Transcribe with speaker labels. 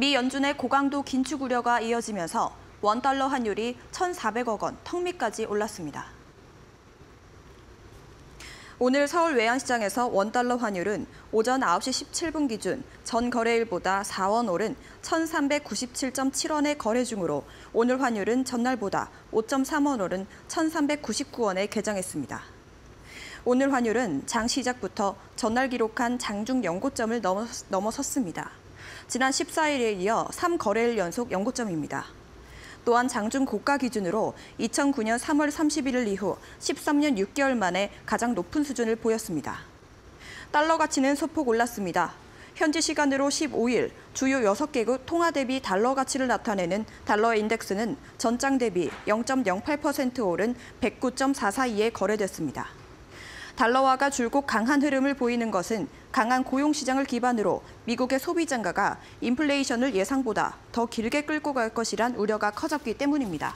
Speaker 1: 미 연준의 고강도 긴축 우려가 이어지면서 원달러 환율이 1,400억 원 턱 밑까지 올랐습니다. 오늘 서울 외환시장에서 원달러 환율은 오전 9시 17분 기준 전 거래일보다 4원 오른 1,397.7원의 거래 중으로 오늘 환율은 전날보다 5.3원 오른 1,399원에 개장했습니다. 오늘 환율은 장 시작부터 전날 기록한 장중 연고점을 넘어섰습니다. 지난 14일에 이어 3거래일 연속 연고점입니다. 또한 장중 고가 기준으로 2009년 3월 31일 이후 13년 6개월 만에 가장 높은 수준을 보였습니다. 달러 가치는 소폭 올랐습니다. 현지 시간으로 15일 주요 6개국 통화 대비 달러 가치를 나타내는 달러 인덱스는 전장 대비 0.08% 오른 109.442에 거래됐습니다. 달러화가 줄곧 강한 흐름을 보이는 것은 강한 고용 시장을 기반으로 미국의 소비 장가가 인플레이션을 예상보다 더 길게 끌고 갈 것이란 우려가 커졌기 때문입니다.